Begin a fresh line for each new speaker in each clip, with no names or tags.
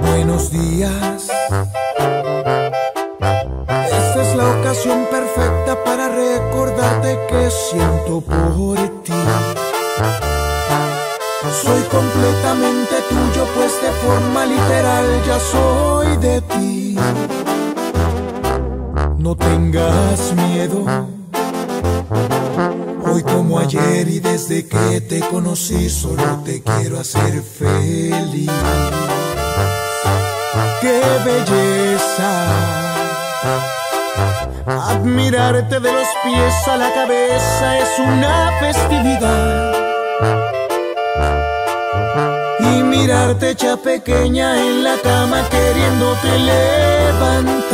Buenos días. Esta es la ocasión perfecta para recordarte que siento por ti. Soy completamente tuyo, pues de forma literal ya soy de ti. No tengas miedo. Hoy como ayer y desde que te conocí solo te quiero hacer feliz. ¡Qué belleza! Admirarte de los pies a la cabeza es una festividad. Y mirarte hecha pequeña en la cama queriéndote levantar.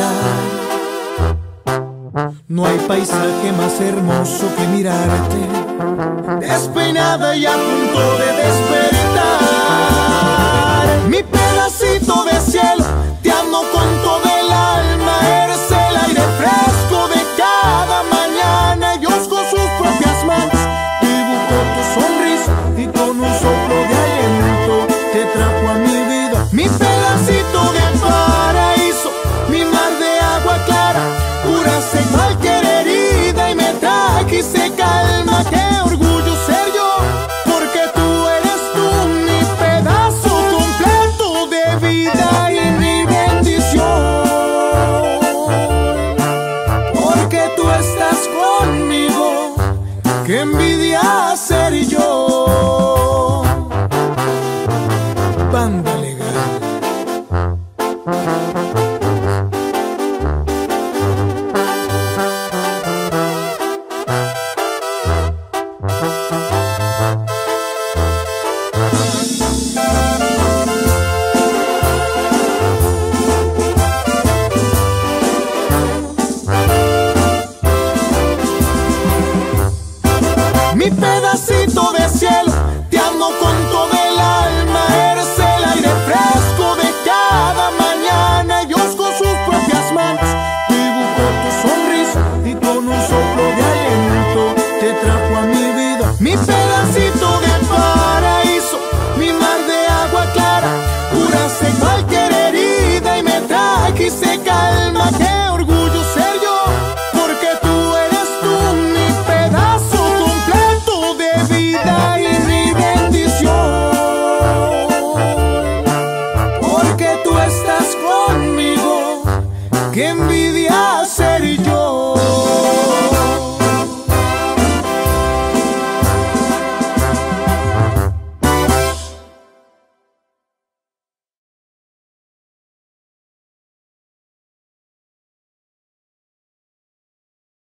No hay paisaje más hermoso que mirarte, despeinada y a punto de despertar. Envidia ser yo. Banda legal. Mi pedacito de cielo, te amo con todo el alma, eres el aire fresco de cada mañana. Dios con sus propias manos dibujó tu sonrisa y con un soplo de aliento te trajo a mi vida. Mi pedacito de paraíso, mi mar de agua clara, curaste cualquier herida y me trajiste calma. Que envidia.